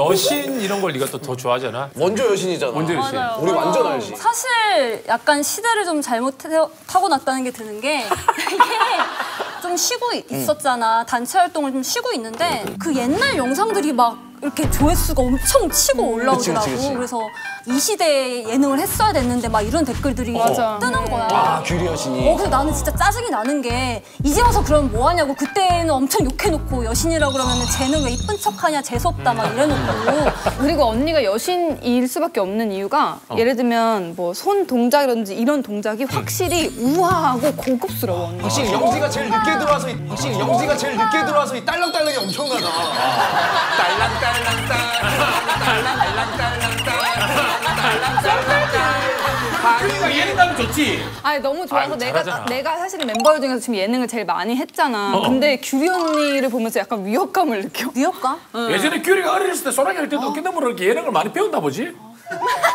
여신 이런 걸 네가 또 더 좋아하잖아. 원조 여신이잖아. 원조 여신. 맞아요. 우리 완전 알지. 사실 약간 시대를 좀 잘못 타고 났다는 게 드는 게 이게 좀 쉬고 있었잖아. 단체 활동을 좀 쉬고 있는데 그 옛날 영상들이 막 이렇게 조회수가 엄청 치고 올라오더라고. 그치, 그치, 그치. 래서 이 시대에 예능을 했어야 됐는데 막 이런 댓글들이 맞아. 뜨는 거야. 아 규리 여신이. 어, 그래서 나는 진짜 짜증이 나는 게 이제 와서 그럼 뭐 하냐고 그때는 엄청 욕해놓고 여신이라고 그러면 쟤는 왜 이쁜 척하냐 재수없다 막 이래놓고 그리고 언니가 여신일 수밖에 없는 이유가 예를 들면 뭐 손 동작이라든지 이런 동작이 확실히 우아하고 고급스러워 언니. 확실히 영지가 제일 늦게 들어와서 이- 확실히 영지가 제일 늦게 들어와서 이 딸랑딸랑이 엄청나다. 그러니까 예능 가면 좋지. 아니 너무 좋아서 아이고, 내가 잘하잖아. 내가 사실 멤버 중에서 지금 예능을 제일 많이 했잖아. 근데 규리 언니를 보면서 약간 위협감을 느껴. 위협감? 예전에 규리가 어렸을 때 소라기 할 때도 깨너머로 이렇게 예능을 많이 배웠나 보지?